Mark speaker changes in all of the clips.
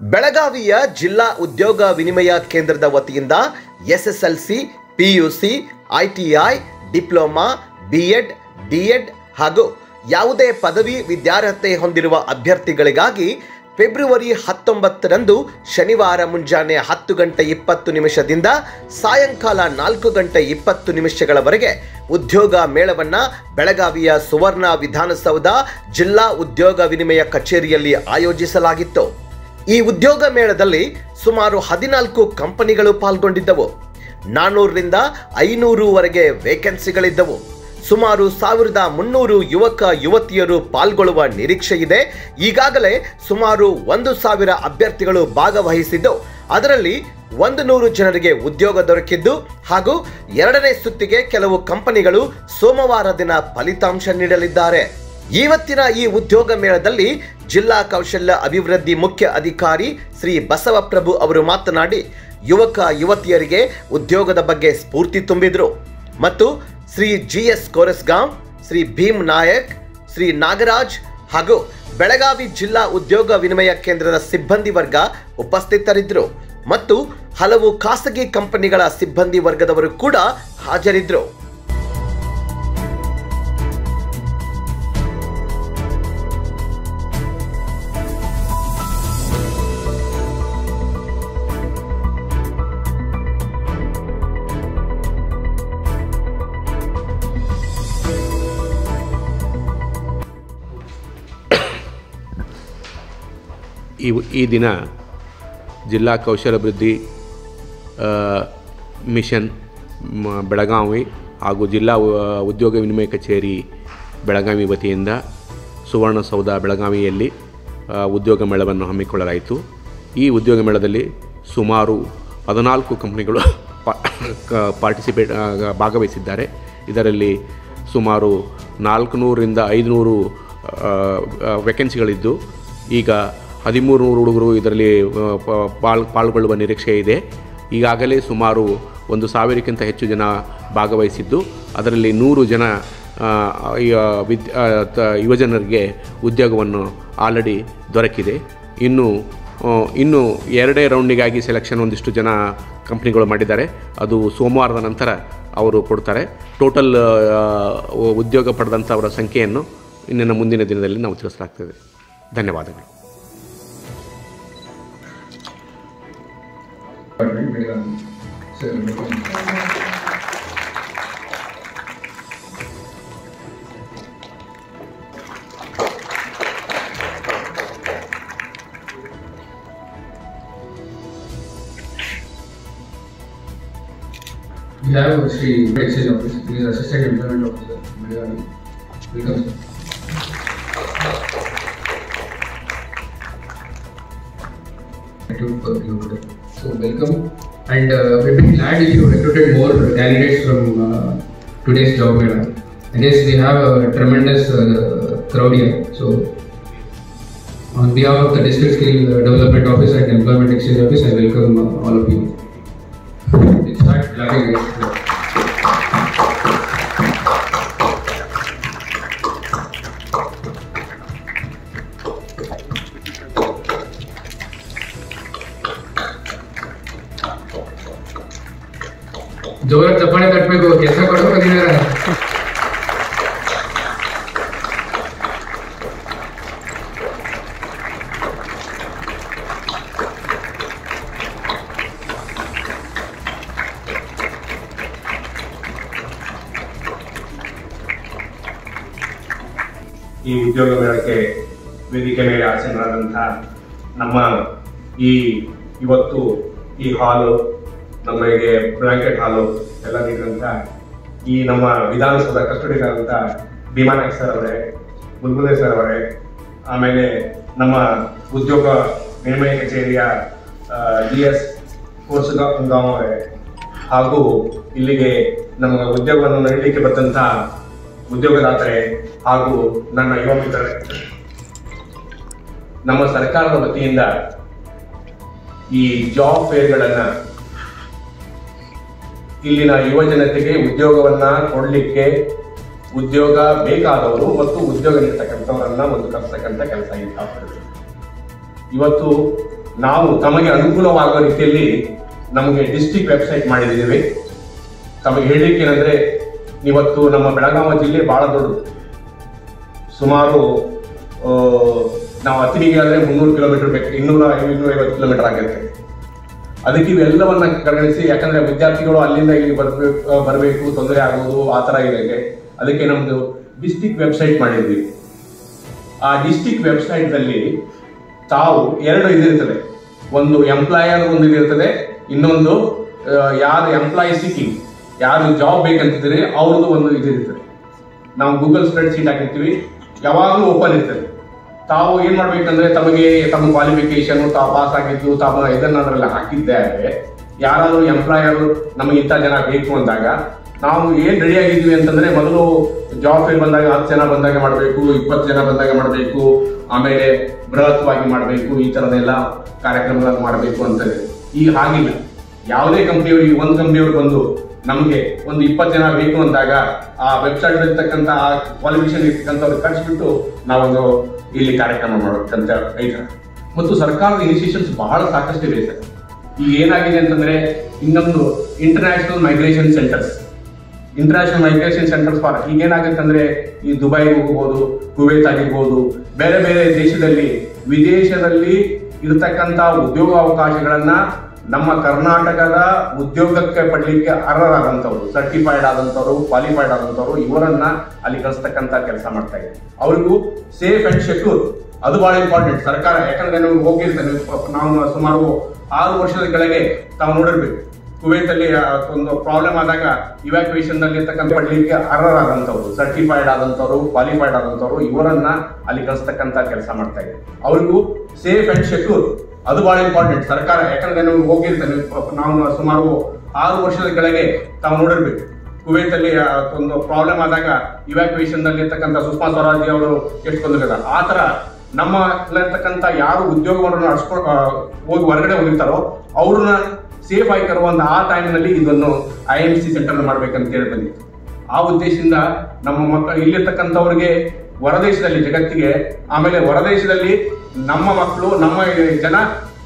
Speaker 1: ಬೆಳಗಾವಿಯ ಜಿಲ್ಲಾ ಉದ್ಯೋಗ ವಿನಿಮಯ ಕೇಂದ್ರದ ವತಿಯಿಂದ SSLC, PUC ITI diploma BEd DEd ಹಾಗೂ ಯಾವುದೇ ಪದವಿ ವಿದ್ಯಾರ್ಹತೆ ಹೊಂದಿರುವ ಅಭ್ಯರ್ಥಿಗಳಿಗಾಗಿ ಫೆಬ್ರವರಿ ಹತ್ತೊಂಬತ್ತರಂದು ಶನಿವಾರ ಮುಂಜಾನೆ ಹತ್ತು ಗಂಟೆ ಇಪ್ಪತ್ತು ನಿಮಿಷದಿಂದ ಸಾಯಂಕಾಲ ನಾಲ್ಕು ಗಂಟೆ ಇಪ್ಪತ್ತು ನಿಮಿಷಗಳವರೆಗೆ ಉದ್ಯೋಗ ಮೇಳವನ್ನ ಬೆಳಗಾವಿಯ ಸುವರ್ಣ ವಿಧಾನಸೌಧ ಜಿಲ್ಲಾ ಉದ್ಯೋಗ ವಿನಿಮಯ ಕಚೇರಿಯಲ್ಲಿ ಆಯೋಜಿಸಲಾಗಿತ್ತು. ಈ ಉದ್ಯೋಗ ಮೇಳದಲ್ಲಿ ಸುಮಾರು ಹದಿನಾಲ್ಕು ಕಂಪನಿಗಳು ಪಾಲ್ಗೊಂಡಿದ್ದವು. ನಾನ್ನೂರರಿಂದ ಐನೂರುವರೆಗೆ ವೇಕೆನ್ಸಿಗಳಿದ್ದವು ಸುಮಾರು ಸಾವಿರದ ಮುನ್ನೂರು ಯುವಕ ಯುವತಿಯರು ಪಾಲ್ಗೊಳ್ಳುವ ನಿರೀಕ್ಷೆ ಇದೆ. ಈಗಾಗಲೇ ಸುಮಾರು ಒಂದು ಸಾವಿರ ಅಭ್ಯರ್ಥಿಗಳು ಭಾಗವಹಿಸಿದ್ದು, ಅದರಲ್ಲಿ ಒಂದು ನೂರು ಜನರಿಗೆ ಉದ್ಯೋಗ ದೊರಕಿದ್ದು ಹಾಗೂ ಎರಡನೇ ಸುತ್ತಿಗೆ ಕೆಲವು ಕಂಪನಿಗಳು ಸೋಮವಾರ ದಿನ ಫಲಿತಾಂಶ ನೀಡಲಿದ್ದಾರೆ. ಇವತ್ತಿನ ಈ ಉದ್ಯೋಗ ಮೇಳದಲ್ಲಿ ಜಿಲ್ಲಾ ಕೌಶಲ್ಯ ಅಭಿವೃದ್ಧಿ ಮುಖ್ಯ ಅಧಿಕಾರಿ ಶ್ರೀ ಬಸವಪ್ರಭು ಅವರು ಮಾತನಾಡಿ, ಯುವಕ ಯುವತಿಯರಿಗೆ ಉದ್ಯೋಗದ ಬಗ್ಗೆ ಸ್ಫೂರ್ತಿ ತುಂಬಿದ್ರು. ಮತ್ತು ಶ್ರೀ ಜಿ ಎಸ್ ಕೋರಸ್ಗಾಂವ್ ಶ್ರೀ ಭೀಮ್ ನಾಯಕ್, ಶ್ರೀ ನಾಗರಾಜ್ ಹಾಗೂ ಬೆಳಗಾವಿ ಜಿಲ್ಲಾ ಉದ್ಯೋಗ ವಿನಿಮಯ ಕೇಂದ್ರದ ಸಿಬ್ಬಂದಿ ವರ್ಗ ಉಪಸ್ಥಿತರಿದ್ದರು ಮತ್ತು ಹಲವು ಖಾಸಗಿ ಕಂಪನಿಗಳ ಸಿಬ್ಬಂದಿ ವರ್ಗದವರು ಕೂಡ ಹಾಜರಿದ್ದರು
Speaker 2: ಈ ಈ ದಿನ ಜಿಲ್ಲಾ ಕೌಶಲಾಭಿವೃದ್ಧಿ ಮಿಷನ್ ಬೆಳಗಾವಿ ಹಾಗೂ ಜಿಲ್ಲಾ ಉದ್ಯೋಗ ವಿನಿಮಯ ಕಚೇರಿ ಬೆಳಗಾವಿ ವತಿಯಿಂದ ಸುವರ್ಣಸೌಧ ಬೆಳಗಾವಿಯಲ್ಲಿ ಉದ್ಯೋಗ ಮೇಳವನ್ನು ಹಮ್ಮಿಕೊಳ್ಳಲಾಯಿತು. ಈ ಉದ್ಯೋಗ ಮೇಳದಲ್ಲಿ ಸುಮಾರು ಹದಿನಾಲ್ಕು ಕಂಪ್ನಿಗಳು ಪಾರ್ಟಿಸಿಪೇಟ್ ಭಾಗವಹಿಸಿದ್ದಾರೆ. ಇದರಲ್ಲಿ ಸುಮಾರು ನಾಲ್ಕುನೂರರಿಂದ ಐದುನೂರು ವೇಕೆನ್ಸಿಗಳಿದ್ದು ಈಗ ಹದಿಮೂರು ನೂರು ಹುಡುಗರು ಇದರಲ್ಲಿ ಪಾಲ್, ಪಾಲ್ಗೊಳ್ಳುವ ನಿರೀಕ್ಷೆ ಇದೆ. ಈಗಾಗಲೇ ಸುಮಾರು ಒಂದು ಸಾವಿರಕ್ಕಿಂತ ಹೆಚ್ಚು ಜನ ಭಾಗವಹಿಸಿದ್ದು, ಅದರಲ್ಲಿ ನೂರು ಜನ ವಿದ್ ಯುವಜನರಿಗೆ ಉದ್ಯೋಗವನ್ನು ಆಲ್ರೆಡಿ ದೊರಕಿದೆ. ಇನ್ನು ಇನ್ನು ಎರಡೇ ರೌಂಡಿಗಾಗಿ ಸೆಲೆಕ್ಷನ್ ಒಂದಿಷ್ಟು ಜನ ಕಂಪ್ನಿಗಳು ಮಾಡಿದ್ದಾರೆ. ಅದು ಸೋಮವಾರದ ನಂತರ ಅವರು ಕೊಡ್ತಾರೆ. ಟೋಟಲ್ ಉದ್ಯೋಗ ಪಡೆದಂಥವರ ಸಂಖ್ಯೆಯನ್ನು ಇನ್ನಿನ ಮುಂದಿನ ದಿನದಲ್ಲಿ ನಾವು ತಿಳಿಸಲಾಗ್ತದೆ. ಧನ್ಯವಾದಗಳು.
Speaker 3: We have Sri Exchange Office, he is Assistant Employment Officer, Meligani. Welcome, sir. Thank you for. So welcome, and uh, we'd be glad if you recruited more candidates from uh, today's job mela. I guess we have a tremendous uh, crowd here. So on behalf of the District Skill Development Office and Employment Exchange Office, I welcome uh, all of you. Start clapping. ಜೋರಾಗಿ ಚಪ್ಪಾಳೆ ತಟ್ಟಬೇಕು ಕೆಲಸ ಕೊಡಬೇಕು
Speaker 4: ಈ ಉದ್ಯೋಗ ಮೇಳಕ್ಕೆ ವೇದಿಕೆ ಮೇಲೆ ಆಸೀನರಾದಂತಹ ನಮ್ಮ ಈ ಇವತ್ತು ಈ ಹಾಲು ನಮಗೆ ಬ್ಲಾಂಕೆಟ್ ಹಾಲು ಎಲ್ಲ ನೀಡಿದಂತ ಈ ನಮ್ಮ ವಿಧಾನಸೌಧ ಕಸ್ಟಡಿಗಾದಂಥ ಭೀಮಾ ನಾಯ್ಕ್ ಸರ್ ಅವರೇ ಬುಲ್ಬುಲೆ ಸರ್ ಅವರೇ, ಆಮೇಲೆ ನಮ್ಮ ಉದ್ಯೋಗ ವಿನಿಮಯ ಕಚೇರಿಯ ಡಿ ಎಸ್ ಕೋರ್ಸುಗಾಂವ್ ಅವರೇ, ಹಾಗೂ ಇಲ್ಲಿಗೆ ನಮ್ಮ ಉದ್ಯೋಗವನ್ನು ನೀಡಲಿಕ್ಕೆ ಬಂದಂಥ ಉದ್ಯೋಗದಾತರೆ ಹಾಗೂ ನನ್ನ ಯುವ ಮಿತ್ರರೇ. ನಮ್ಮ ಸರ್ಕಾರದ ವತಿಯಿಂದ ಈ ಜಾಬ್ ಫೇರ್ಗಳನ್ನ ಇಲ್ಲಿನ ಯುವ ಜನತೆಗೆ ಉದ್ಯೋಗವನ್ನ ಕೊಡಲಿಕ್ಕೆ ಉದ್ಯೋಗ ಬೇಕಾದವರು ಮತ್ತು ಉದ್ಯೋಗ ನೀಡ್ತಕ್ಕಂಥವರನ್ನ ಒಂದು ಕರ್ತಕ್ಕಂಥ ಕೆಲಸ ಆಗ್ತದೆ ಇವತ್ತು ನಾವು ತಮಗೆ ಅನುಕೂಲವಾಗುವ ರೀತಿಯಲ್ಲಿ ನಮಗೆ ಡಿಸ್ಟಿಕ್ ವೆಬ್ಸೈಟ್ ಮಾಡಿದ್ದೀವಿ. ತಮಗೆ ಹೇಳಲಿಕ್ಕೆ ಏನಂದ್ರೆ, ಇವತ್ತು ನಮ್ಮ ಬೆಳಗಾವಿ ಜಿಲ್ಲೆ ಬಹಳ ದೊಡ್ಡದು. ಸುಮಾರು ನಾವು ಅತಿನಿಗೆ ಆದರೆ ಮುನ್ನೂರು ಕಿಲೋಮೀಟರ್ ಬೇಕು, ಇನ್ನೂರ ಇನ್ನೂರ ಐವತ್ತು ಕಿಲೋಮೀಟರ್ ಆಗಿರುತ್ತೆ. ಅದಕ್ಕೆ ಇವೆಲ್ಲವನ್ನ ಕಡೆಗಣಿಸಿ ಯಾಕಂದ್ರೆ ವಿದ್ಯಾರ್ಥಿಗಳು ಅಲ್ಲಿಂದ ಇಲ್ಲಿ ಬರ್ಬೇಕು ಬರಬೇಕು, ತೊಂದರೆ ಆಗೋದು ಆ ಥರ ಇದೆ ಅದಕ್ಕೆ ನಮ್ದು ಡಿಸ್ಟಿಕ್ ವೆಬ್ಸೈಟ್ ಮಾಡಿದ್ವಿ. ಆ ಡಿಸ್ಟಿಕ್ ವೆಬ್ಸೈಟ್ನಲ್ಲಿ ತಾವು ಎರಡು ಇದಿರ್ತದೆ. ಒಂದು ಎಂಪ್ಲಾಯರ್, ಒಂದು ಇದಿರ್ತದೆ. ಇನ್ನೊಂದು ಯಾರು ಎಂಪ್ಲಾಯಿ ಸಿಕ್ಕಿಂಗ್ ಯಾರು ಜಾಬ್ ಬೇಕಂತಿದ್ರೆ ಅವ್ರದ್ದು ಒಂದು ಇದಿರ್ತದೆ. ನಾವು ಗೂಗಲ್ ಸ್ಪ್ರೆಡ್ ಶೀಟ್ ಹಾಕಿರ್ತೀವಿ. ಯಾವಾಗಲೂ ಓಪನ್ ಇರ್ತದೆ. ತಾವು ಏನ್ ಮಾಡ್ಬೇಕಂದ್ರೆ ತಮಗೆ ತಮ್ಮ ಕ್ವಾಲಿಫಿಕೇಶನ್ ತಾವು ಪಾಸ್ ಆಗಿದ್ದು ತಮ್ಮ ಇದನ್ನ ಹಾಕಿದ್ದೆ ಹಾಕಿದ್ದಾರೆ ಯಾರಾದ್ರೂ ಎಂಪ್ಲಾಯರ್ ನಮಗೆ ಇಂಥ ಜನ ಬೇಕು ಅಂದಾಗ ನಾವು ಏನ್ ರೆಡಿ ಆಗಿದ್ವಿ ಅಂತಂದ್ರೆ ಮೊದಲು ಜಾಬ್ ಫೇರ್ ಬಂದಾಗ ಹತ್ತು ಜನ ಬಂದಾಗ ಮಾಡಬೇಕು, ಇಪ್ಪತ್ತು ಜನ ಬಂದಾಗ ಮಾಡಬೇಕು, ಆಮೇಲೆ ಬೃಹತ್ವಾಗಿ ಮಾಡಬೇಕು, ಈ ತರದೆಲ್ಲ ಕಾರ್ಯಕ್ರಮಗಳನ್ನು ಮಾಡಬೇಕು ಅಂತಂದ್ರೆ ಈಗ ಹಾಗಿಲ್ಲ. ಯಾವುದೇ ಕಂಪ್ನಿಯವರು ಒಂದು ಕಂಪ್ನಿಯವರು ಬಂದು ನಮಗೆ ಒಂದು ಇಪ್ಪತ್ತು ಜನ ಬೇಕು ಅಂದಾಗ ಆ ವೆಬ್ಸೈಟ್ ಇರ್ತಕ್ಕಂಥ ಆ ಕ್ವಾಲಿಫಿಕೇಶನ್ ಇರ್ತಕ್ಕಂಥವ್ರು ಕಳಿಸ್ಬಿಟ್ಟು ನಾವೊಂದು ಇಲ್ಲಿ ಕಾರ್ಯಕ್ರಮ ಮಾಡೋಕ್ಕಂತ ಐತೆ ಮತ್ತು ಸರ್ಕಾರದ ಇನಿಷಿಯೇಷನ್ಸ್ ಬಹಳ ಸಾಕಷ್ಟು ಇದೆ ಸರ್. ಈಗ ಏನಾಗಿದೆ ಅಂತಂದ್ರೆ, ಇನ್ನೊಂದು international migration centres international migration centres for ಈಗ ಏನಾಗುತ್ತೆ ಅಂದ್ರೆ ಈ ದುಬೈ ಹೋಗ್ಬೋದು ಕುವೈತ್ ಆಗಿರ್ಬೋದು ಬೇರೆ ಬೇರೆ ದೇಶದಲ್ಲಿ, ವಿದೇಶದಲ್ಲಿ ಇರತಕ್ಕಂಥ ಉದ್ಯೋಗ ಅವಕಾಶಗಳನ್ನ ನಮ್ಮ ಕರ್ನಾಟಕದ ಉದ್ಯೋಗಕ್ಕೆ ಪಡ್ಲಿಕ್ಕೆ ಅರ್ಹರಾದಂಥವ್ರು ಸರ್ಟಿಫೈಡ್ ಆದಂಥವ್ರು ಕ್ವಾಲಿಫೈಡ್ ಆದಂಥವ್ರು, ಇವರನ್ನ ಅಲ್ಲಿ ಕಳಿಸ್ತಕ್ಕಂಥ ಕೆಲಸ ಮಾಡ್ತಾ ಇದೆ ಅವ್ರಿಗೂ ಸೇಫ್ ಅಂಡ್ ಸೆಕ್ಯೂರ್ ಅದು ಬಹಳ ಇಂಪಾರ್ಟೆಂಟ್ ಸರ್ಕಾರ ಯಾಕಂದ್ರೆ ನೀವು ಹೋಗಿರ್ತೇನೆ ನಾವು ಸುಮಾರು ಆರು ವರ್ಷದ ಕೆಳಗೆ ತಾವು ನೋಡಿರ್ಬೇಕು. ಕುವೈತ್ ಅಲ್ಲಿ ಒಂದು ಪ್ರಾಬ್ಲಮ್ ಆದಾಗ ಇವ್ಯಾಕ್ಯುಯೇಷನ್ ಇರ್ತಕ್ಕಂಥ ಪಡ್ಲಿಕ್ಕೆ ಅರ್ಹರಾದಂಥವ್ರು ಸರ್ಟಿಫೈಡ್ ಆದಂಥವ್ರು ಕ್ವಾಲಿಫೈಡ್ ಆದಂಥವ್ರು ಇವರನ್ನ ಅಲ್ಲಿ ಕಳಿಸ್ತಕ್ಕಂಥ ಕೆಲಸ ಮಾಡ್ತಾ ಇದೆ ಅವ್ರಿಗೂ ಸೇಫ್ ಅಂಡ್ ಸೆಕ್ಯೂರ್ ಅದು ಬಹಳ ಇಂಪಾರ್ಟೆಂಟ್ ಸರ್ಕಾರ ಯಾಕಂದ್ರೆ ನಮಗೆ ಹೋಗಿರ್ತಾರೆ ನಾವು ಸುಮಾರು ಆರು ವರ್ಷದ ಕೆಳಗೆ ತಾವು ನೋಡಿರ್ಬೇಕು. ಕುವೈತ್ ಅಲ್ಲಿ ಒಂದು ಪ್ರಾಬ್ಲಮ್ ಆದಾಗ ಇವ್ಯಾಕ್ಯುಯೇಷನ್ನಲ್ಲಿ ಇರ್ತಕ್ಕಂಥ ಸುಷ್ಮಾ ಸ್ವರಾಜ್ ಅವರು ಎಷ್ಟು ಕೊಂದಿದ್ದಾರೆ ಆ ತರ ನಮ್ಮ ಇರ್ತಕ್ಕಂಥ ಯಾರು ಉದ್ಯೋಗವನ್ನು ನಡೆಸ್ಕೊಂಡು ಹೋಗಿ ಹೊರಗಡೆ ಹೋಗಿರ್ತಾರೋ, ಅವ್ರನ್ನ ಸೇಫ್ ಆಗಿ ತರುವಂತ ಆ ಟೈಮ್ನಲ್ಲಿ ಇದನ್ನು ಐ ಎಂ ಸಿ ಸೆಂಟರ್ ಮಾಡ್ಬೇಕಂತ ಹೇಳಿ ಆ ಉದ್ದೇಶದಿಂದ ನಮ್ಮ ಮಕ್ಕಳು ಇಲ್ಲಿರ್ತಕ್ಕಂಥವ್ರಿಗೆ ಹೊರದೇಶದಲ್ಲಿ ಜಗತ್ತಿಗೆ ಆಮೇಲೆ ಹೊರದೇಶದಲ್ಲಿ ನಮ್ಮ ಮಕ್ಕಳು ನಮ್ಮ ಜನ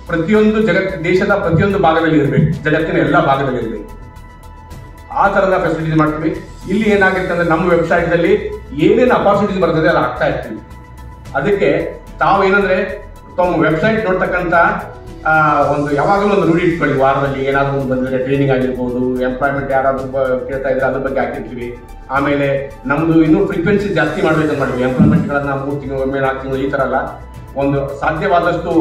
Speaker 4: ಪ್ರತಿಯೊಂದು ಜಗತ್ ದೇಶದ ಪ್ರತಿಯೊಂದು ಭಾಗದಲ್ಲಿ ಇರಬೇಕು ಜಗತ್ತಿನ ಎಲ್ಲ ಭಾಗದಲ್ಲಿ ಇರಬೇಕು. ಆ ತರದ ಫೆಸಿಲಿಟೀಸ್ ಮಾಡ್ತೀವಿ. ಇಲ್ಲಿ ಏನಾಗುತ್ತೆ ಅಂದ್ರೆ ನಮ್ಮ ವೆಬ್ಸೈಟ್ ದಲ್ಲಿ ಏನೇನು ಅಪಾರ್ಚುನಿಟೀಸ್ ಬರ್ತದೆ ಅದು ಆಗ್ತಾ ಇರ್ತೀವಿ. ಅದಕ್ಕೆ ತಾವು ಏನಂದ್ರೆ ತಮ್ಮ ವೆಬ್ಸೈಟ್ ನೋಡ್ತಕ್ಕಂತ ಆ, ಒಂದು ಯಾವಾಗಲೂ ಒಂದು ರೂಢಿ ಇಟ್ಕೊಳ್ಳಿ, ವಾರದಲ್ಲಿ ಏನಾದರೂ ಒಂದು ಬಂದಿದ್ರೆ ಟ್ರೈನಿಂಗ್ ಆಗಿರ್ಬೋದು ಎಂಪ್ಲಾಯ್ಮೆಂಟ್ ಯಾರಾದರೂ ಕೇಳ್ತಾ ಇದ್ರೆ ಅದ್ರ ಬಗ್ಗೆ ಹಾಕಿರ್ತೀವಿ. ಆಮೇಲೆ ನಮ್ದು ಇನ್ನೂ ಫ್ರೀಕ್ವೆನ್ಸಿ ಜಾಸ್ತಿ ಮಾಡಬೇಕಂತ ಮಾಡಿ ಎಂಪ್ಲಾಯ್ಮೆಂಟ್ಗಳನ್ನ ಮೂರು ತಿಂಗಳು, ಒಮ್ಮೆ ನಾಲ್ಕು ತಿಂಗಳು ಈ ಥರ ಅಲ್ಲ. ಒಂದು ಸಾಧ್ಯವಾದಷ್ಟು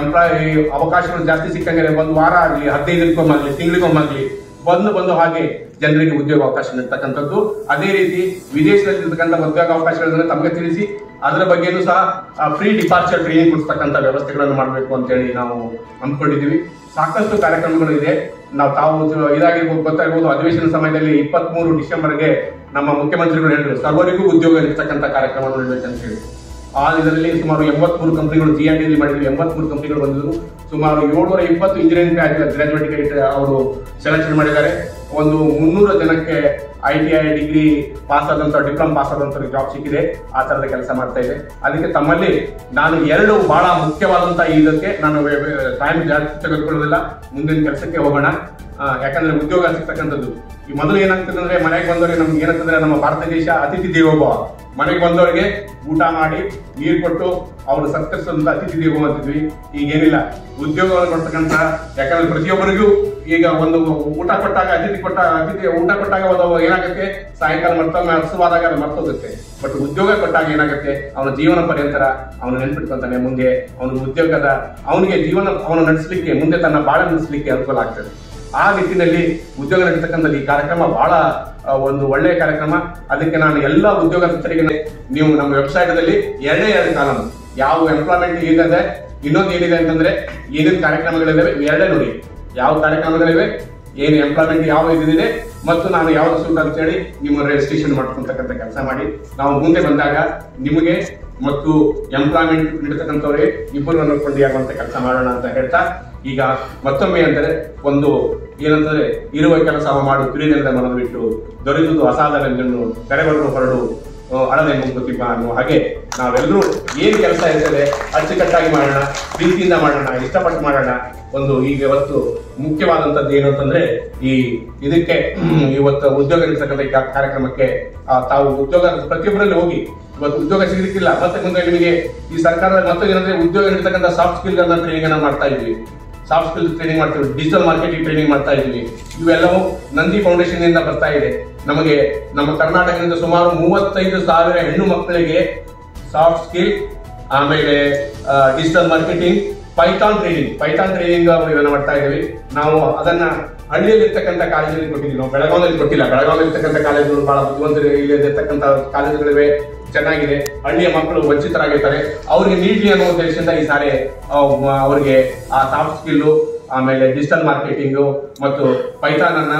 Speaker 4: ಎಂಪ್ಲಾಯ್ ಅವಕಾಶಗಳು ಜಾಸ್ತಿ ಸಿಕ್ಕಂಗೆ ಒಂದು ವಾರ ಆಗಲಿ ಹದಿನೈದು ದಿನಕ್ಕೊಮ್ಮಾಗಲಿ ತಿಂಗಳಿಗೊಮ್ಮಾಗಲಿ, ಬಂದು ಬಂದು ಹಾಗೆ ಜನರಿಗೆ ಉದ್ಯೋಗ ಅವಕಾಶ ನೀಡ್ತಕ್ಕಂಥದ್ದು. ಅದೇ ರೀತಿ ವಿದೇಶದಲ್ಲಿ ಇರತಕ್ಕಂಥ ಉದ್ಯೋಗ ಅವಕಾಶಗಳನ್ನ ತಮಗೆ ತಿಳಿಸಿ, ಅದರ ಬಗ್ಗೆನೂ ಸಹ ಫ್ರೀ ಡಿಪಾರ್ಚರ್ ಟ್ರೈನಿಂಗ್ ಕೊಡಿಸ್ತಕ್ಕಂಥ ವ್ಯವಸ್ಥೆಗಳನ್ನು ಮಾಡಬೇಕು ಅಂತೇಳಿ ನಾವು ಅಂದ್ಕೊಂಡಿದ್ದೀವಿ. ಸಾಕಷ್ಟು ಕಾರ್ಯಕ್ರಮಗಳು ಇದೆ. ನಾವು ತಾವು ಇದಾಗಿ ಗೊತ್ತಾಗಬಹುದು ಅಧಿವೇಶನ ಸಮಯದಲ್ಲಿ ಇಪ್ಪತ್ತ್ ಮೂರು ಡಿಸೆಂಬರ್ಗೆ ನಮ್ಮ ಮುಖ್ಯಮಂತ್ರಿಗಳು ಹೇಳಿದ್ರು, ಸರ್ವರಿಗೂ ಉದ್ಯೋಗ ಇರ್ತಕ್ಕಂಥ ಕಾರ್ಯಕ್ರಮ ನೋಡ್ಬೇಕಂತ ಹೇಳಿ. ಆ ಇದರಲ್ಲಿ ಸುಮಾರು ಎಂಬತ್ಮೂರು ಕಂಪನಿಗಳು ಜಿ ಆರ್ ಡಿ ಮಾಡಿದ್ವಿ ಎಂಬತ್ಮೂರು ಕಂಪನಿಗಳು ಬಂದಿದ್ರು. ಸುಮಾರು ಏಳ್ನೂರ ಇಪ್ಪತ್ತು ಇಂಜಿನಿಯರಿಂಗ್ ಗ್ರಾಜುಯೇಟ್ ಅವರು ಸೆಲೆಕ್ಷನ್ ಮಾಡಿದ್ದಾರೆ. ಒಂದು ಮುನ್ನೂರು ಜನಕ್ಕೆ I T I degree pass ಆದಂಥ ಡಿಪ್ಲೊಮ್ ಪಾಸ್ ಆದಂಥ ಜಾಬ್ ಸಿಕ್ಕಿದೆ. ಆ ಥರದ ಕೆಲಸ ಮಾಡ್ತಾ ಇದೆ. ಅದಕ್ಕೆ ತಮ್ಮಲ್ಲಿ ನಾನು ಎರಡು ಬಹಳ ಮುಖ್ಯವಾದಂಥ ಇದಕ್ಕೆ ನಾನು ಟೈಮ್ ಜಾಸ್ತಿ ತೆಗೆದುಕೊಳ್ಳೋದಿಲ್ಲ. ಮುಂದಿನ ಕೆಲಸಕ್ಕೆ ಹೋಗೋಣ. ಯಾಕಂದ್ರೆ ಉದ್ಯೋಗ ಸಿಗ್ತಕ್ಕಂಥದ್ದು. ಈ ಮೊದಲು ಏನಾಗ್ತದೆ ಅಂದ್ರೆ ಮನೆಗೆ ಬಂದವರಿಗೆ ನಮ್ಗೆ ಏನಂತಂದ್ರೆ ನಮ್ಮ ಭಾರತ ದೇಶ ಅತಿಥಿ ದೇವೋಭವ. ಮನೆಗೆ ಬಂದವರಿಗೆ ಊಟ ಮಾಡಿ, ನೀರು ಕೊಟ್ಟು ಅವರು ಸತ್ಕರಿಸುವಂತ ಅತಿಥಿ ದೇವೋ ಅಂತಿದ್ವಿ. ಈಗೇನಿಲ್ಲ. ಉದ್ಯೋಗವನ್ನು ಕೊಡ್ತಕ್ಕಂತ ಯಾಕಂದ್ರೆ ಪ್ರತಿಯೊಬ್ಬರಿಗೂ ಈಗ ಒಂದು ಊಟ ಕೊಟ್ಟಾಗ, ಅತಿಥಿ ಕೊಟ್ಟಾಗ ಅತಿಥಿ ಊಟ ಕೊಟ್ಟಾಗ ಒಂದು ಏನಾಗುತ್ತೆ? ಸಾಯಂಕಾಲ ಮತ್ತೊಮ್ಮೆ ಹಸುವಾದಾಗ ಅದು ಮರ್ತೋಗುತ್ತೆ. ಬಟ್ ಉದ್ಯೋಗ ಕೊಟ್ಟಾಗ ಏನಾಗುತ್ತೆ? ಅವನ ಜೀವನ ಪರ್ಯಂತರ ಅವನು ನೆನ್ಪಿಟ್ಕೊಂತಾನೆ, ಮುಂದೆ ಅವನ ಉದ್ಯೋಗದ ಅವನಿಗೆ ಜೀವನ, ಅವನು ನಡೆಸಲಿಕ್ಕೆ, ಮುಂದೆ ತನ್ನ ಬಾಳ ನಡೆಸಲಿಕ್ಕೆ ಅನುಕೂಲ ಆಗ್ತದೆ. ಆ ನಿಟ್ಟಿನಲ್ಲಿ ಉದ್ಯೋಗ ನಡೆಸತಕ್ಕಂಥ ಈ ಕಾರ್ಯಕ್ರಮ ಬಹಳ ಒಂದು ಒಳ್ಳೆಯ ಕಾರ್ಯಕ್ರಮ. ಅದಕ್ಕೆ ನಾನು ಎಲ್ಲ ಉದ್ಯೋಗಸ್ಥರಿಗೆ ನೀವು ನಮ್ಮ ವೆಬ್ಸೈಟ್ ಅಲ್ಲಿ ಎರಡೇ, ಎರಡು ಕಾಲಮ್. ಯಾವ ಎಂಪ್ಲಾಯ್ಮೆಂಟ್ ಏನಿದೆ ಇನ್ನೊಂದು ಏನಿದೆ ಅಂತಂದ್ರೆ ಏನೇನು ಕಾರ್ಯಕ್ರಮಗಳಿದಾವೆ ಎರಡೇ ನೋಡಿ. ಯಾವ ಕಾರ್ಯಕ್ರಮಗಳಿವೆ? ಏನು ಎಂಪ್ಲಾಯ್ಮೆಂಟ್ ಯಾವ ಇದಿದೆ? ಮತ್ತು ನಾನು ಯಾವ ಸೂಟ್ ಅಂತ ಹೇಳಿ ನಿಮ್ಮ ರಿಜಿಸ್ಟ್ರೇಷನ್ ಮಾಡ್ಕೊಂತಕ್ಕಂಥ ಕೆಲಸ ಮಾಡಿ. ನಾವು ಮುಂದೆ ಬಂದಾಗ ನಿಮಗೆ ಮತ್ತು ಎಂಪ್ಲಾಯ್ಮೆಂಟ್ ನೀಡತಕ್ಕಂಥವ್ರಿಗೆ ಇಬ್ಬರು ಕೊಂಡಿಯಾಗುವಂತ ಕೆಲಸ ಮಾಡೋಣ ಅಂತ ಹೇಳ್ತಾ, ಈಗ ಮತ್ತೊಮ್ಮೆ ಅಂದರೆ ಒಂದು ಏನಂತಂದ್ರೆ ಇರುವ ಕೆಲಸ ಮಾಡು, ತಿಳಿದಿಲ್ಲದ ಮನದ ಬಿಟ್ಟು ದೊರೆಯುವುದು ಅಸಾಧಾರಣ ಕರೆಬರಲು ಹೊರಡು ಅಳದೆ ಹಳದೆ ಅನ್ನುವ ಅನ್ನೋ ಹಾಗೆ ನಾವೆಲ್ಲರೂ ಏನು ಕೆಲಸ ಇರ್ತದೆ ಅಚ್ಚುಕಟ್ಟಾಗಿ ಮಾಡೋಣ, ಪ್ರೀತಿಯಿಂದ ಮಾಡೋಣ, ಇಷ್ಟಪಟ್ಟು ಮಾಡೋಣ. ಒಂದು ಈಗ ಇವತ್ತು ಮುಖ್ಯವಾದಂತದ್ದು ಏನು ಅಂತಂದ್ರೆ ಈ ಇದಕ್ಕೆ ಇವತ್ತು ಉದ್ಯೋಗ ನೀಡ್ತಕ್ಕಂಥ ಕಾರ್ಯಕ್ರಮಕ್ಕೆ ತಾವು ಉದ್ಯೋಗ, ಪ್ರತಿಯೊಬ್ಬರಲ್ಲಿ ಹೋಗಿ ಇವತ್ತು ಉದ್ಯೋಗ ಸಿಗಲಿಕ್ಕಿಲ್ಲ. ಮತ್ತೆ ನಿಮಗೆ ಈ ಸರ್ಕಾರದ ಮತ್ತೆ ಏನಂದ್ರೆ ಉದ್ಯೋಗ ನೀಡ್ತಕ್ಕಂಥ ಸಾಫ್ಟ್ ಸ್ಕಿಲ್ ಗಳನ್ನ ಟ್ರೈನಿಂಗ್ ಅನ್ನ ಮಾಡ್ತಾ ಇದ್ವಿ. ಸಾಫ್ಟ್ ಸ್ಕಿಲ್ ಟ್ರೈನಿಂಗ್ ಮಾಡ್ತೀವಿ ಡಿಜಿಟಲ್ ಮಾರ್ಕೆಟಿಂಗ್ ಟ್ರೈನಿಂಗ್ ಮಾಡ್ತಾ ಇದ್ವಿ. ಇವೆಲ್ಲವೂ ನಂದಿ ಫೌಂಡೇಶನ್ ಇಂದ ಬರ್ತಾ ಇದೆ. ನಮಗೆ ನಮ್ಮ ಕರ್ನಾಟಕದಿಂದ ಸುಮಾರು ಮೂವತ್ತೈದು ಸಾವಿರ ಹೆಣ್ಣು ಮಕ್ಕಳಿಗೆ ಸಾಫ್ಟ್ ಸ್ಕಿಲ್ ಆಮೇಲೆ digital marketing Python training Python training ಇದನ್ನ ಮಾಡ್ತಾ ಇದ್ದೀವಿ. ನಾವು ಅದನ್ನ ಹಳ್ಳಿಯಲ್ಲಿ ಇರ್ತಕ್ಕಂಥ ಕಾಲೇಜಲ್ಲಿ ಕೊಟ್ಟಿದ್ದೀವಿ. ನಾವು ಬೆಳಗಾವಿಯಲ್ಲಿ ಕೊಟ್ಟಿಲ್ಲ. ಬೆಳಗಾವಿಯಲ್ಲಿ ಇರ್ತಕ್ಕಂಥ ಕಾಲೇಜುಗಳು ಬಹಳ ಬುದ್ಧಿವಂತರು. ಇಲ್ಲಿ ಇರ್ತಕ್ಕಂಥ ಕಾಲೇಜುಗಳಿವೆ. ಚೆನ್ನಾಗಿದೆ. ಹಳ್ಳಿಯ ಮಕ್ಕಳು ವಂಚಿತರಾಗಿರ್ತಾರೆ. ಅವ್ರಿಗೆ ನೀಡ್ಲಿ ಅನ್ನೋ ಉದ್ದೇಶದಿಂದ ಈ ಸಾರಿ ಅವ್ರಿಗೆ ಆ ಸಾಫ್ಟ್ ಸ್ಕಿಲ್ಲು ಆಮೇಲೆ ಡಿಜಿಟಲ್ ಮಾರ್ಕೆಟಿಂಗು ಮತ್ತು ಪೈಥಾನ್ ಅನ್ನ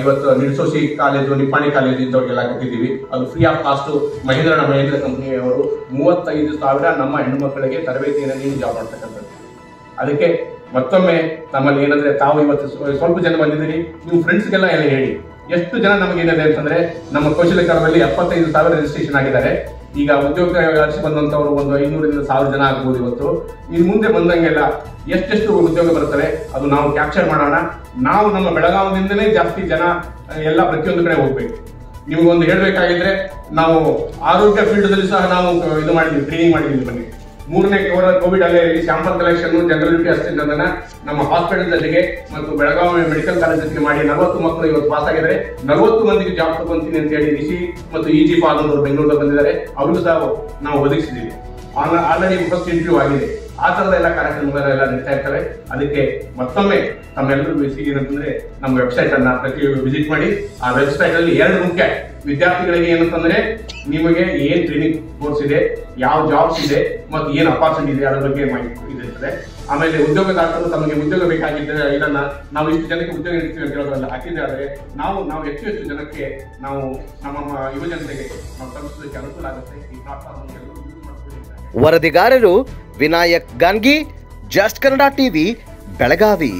Speaker 4: ಇವತ್ತು ನಿಡ್ಸೋಸಿ ಕಾಲೇಜು ನಿಪ್ಪಾಣಿ ಕಾಲೇಜು ಇಂಥವ್ರಿಗೆಲ್ಲ ಕೊಟ್ಟಿದ್ದೀವಿ. ಅದು free of cost Mahindra Mahindra ಕಂಪ್ನಿಯವರು ಮೂವತ್ತೈದು ಸಾವಿರ ನಮ್ಮ ಹೆಣ್ಣು ಮಕ್ಕಳಿಗೆ ತರಬೇತಿಯನ್ನು ನೀವು ಜಾಬ್ ಮಾಡ್ತಕ್ಕಂಥದ್ದು. ಅದಕ್ಕೆ ಮತ್ತೊಮ್ಮೆ ನಮ್ಮಲ್ಲಿ ಏನಂದ್ರೆ ತಾವು ಇವತ್ತು ಸ್ವ- ಸ್ವಲ್ಪ ಜನ ಬಂದಿದ್ದೀರಿ. ನೀವು ಫ್ರೆಂಡ್ಸ್ಗೆಲ್ಲ ಎಲ್ಲ ಹೇಳಿ. ಎಷ್ಟು ಜನ ನಮಗೇನಿದೆ ಅಂತಂದ್ರೆ ನಮ್ಮ ಕೌಶಲ್ಯಕರದಲ್ಲಿ ಎಪ್ಪತ್ತೈದು ಸಾವಿರ ರಿಜಿಸ್ಟ್ರೇಷನ್ ಆಗಿದ್ದಾರೆ. ಈಗ ಉದ್ಯೋಗ ಅರ್ಸಿ ಬಂದಂತವರು ಒಂದು ಐನೂರಿಂದ ಸಾವಿರ ಜನ ಆಗ್ಬೋದು ಇವತ್ತು. ಇನ್ನು ಮುಂದೆ ಬಂದಂಗೆಲ್ಲ ಎಷ್ಟೆಷ್ಟು ಉದ್ಯೋಗ ಬರ್ತಾರೆ ಅದು ನಾವು ಕ್ಯಾಪ್ಚರ್ ಮಾಡೋಣ. ನಾವು ನಮ್ಮ ಬೆಳಗಾವಿಯಿಂದಲೇ ಜಾಸ್ತಿ ಜನ, ಎಲ್ಲ ಪ್ರತಿಯೊಂದು ಕಡೆ ಹೋಗ್ಬೇಕು. ನಿಮಗೊಂದು ಹೇಳಬೇಕಾಗಿದ್ರೆ ನಾವು ಆರೋಗ್ಯ ಫೀಲ್ಡ್ ಸಹ ನಾವು ಇದು ಮಾಡಿದ್ವಿ ಟ್ರೈನಿಂಗ್ ಮಾಡಿದ್ವಿ ಬನ್ನಿ. ಮೂರನೇ COVID ಅಲೆಯಲ್ಲಿ sample collection general duty assistant ನಮ್ಮ ಹಾಸ್ಪಿಟಲ್ ಜೊತೆಗೆ ಮತ್ತು ಬೆಳಗಾವಿ ಮೆಡಿಕಲ್ ಕಾಲೇಜ್ ಜೊತೆಗೆ ಮಾಡಿ ನಲವತ್ತು ಮಕ್ಕಳು ಇವತ್ತು ಪಾಸ್ ಆಗಿದ್ದಾರೆ. ನಲವತ್ತು ಮಂದಿಗೆ ಜಾಬ್ ತಗೊಂತೀನಿ ಅಂತ ಹೇಳಿ ರಿಷಿ ಮತ್ತು ಇ ಜಿ ಫಾರ್ಮ್ ಅವರು ಬೆಂಗಳೂರಿಗೆ ಬಂದಿದ್ದಾರೆ. ಅವರಿಗೂ ಸಹ ನಾವು ಒದಗಿಸಿದ್ದೀವಿ. ಆಲ್ರೆಡಿ ಫಸ್ಟ್ ಇಂಟರ್ವ್ಯೂ ಆಗಿದೆ. ಆ ತರದ ಎಲ್ಲ ಕಾರ್ಯಕ್ರಮಗಳೆಲ್ಲ ನಡೀತಾ ಇರ್ತವೆ. ಅದಕ್ಕೆ ಮತ್ತೊಮ್ಮೆ ತಮ್ಮೆಲ್ಲರೂ ಬೇಸಿಗೆ ಏನಂತಂದ್ರೆ ನಮ್ಮ ವೆಬ್ಸೈಟ್ ಅನ್ನ ಪ್ರತಿ ವಿಸಿಟ್ ಮಾಡಿ. ಆ ವೆಬ್ಸೈಟ್ ಅಲ್ಲಿ ಎರಡು ಮುಖ್ಯ ವಿದ್ಯಾರ್ಥಿಗಳಿಗೆ ಏನಂತಂದ್ರೆ ನಿಮಗೆ ಏನ್ ಟ್ರೈನಿಂಗ್ ಕೋರ್ಸ್ ಇದೆ, ಯಾವ ಜಾಬ್ಸ್ ಇದೆ, ಮತ್ತು ಏನ್ ಅಪಾರ್ಚುನಿಟಿ ಇದೆ, ಅದರ ಬಗ್ಗೆ ಮಾಹಿತಿ ಆಮೇಲೆ ಉದ್ಯೋಗದಾತರು ತಮಗೆ ಉದ್ಯೋಗ ಬೇಕಾಗಿದ್ದರೆ ಇದನ್ನ ನಾವು ಇಷ್ಟು ಜನಕ್ಕೆ ಉದ್ಯೋಗ ನೀಡ್ತೀವಿ ಅಂತ ಹೇಳೋದ್ರಲ್ಲ ಹಾಕಿದ್ರೆ ಆದ್ರೆ ನಾವು ನಾವು ಹೆಚ್ಚು ಹೆಚ್ಚು ಜನಕ್ಕೆ ನಾವು ನಮ್ಮ ಯುವ ಜನತೆಗೆ ನಾವು ತಲುಪಿಸೋದಕ್ಕೆ ಅನುಕೂಲ ಆಗುತ್ತೆ. ಈ ಪ್ಲಾಟ್ಫಾರ್ಮ್
Speaker 1: ವರದಿಗಾರರು ವಿನಾಯಕ್ ಗಾನ್ಗಿ ಜಸ್ಟ್ ಕನ್ನಡ ಟಿವಿ ಬೆಳಗಾವಿ.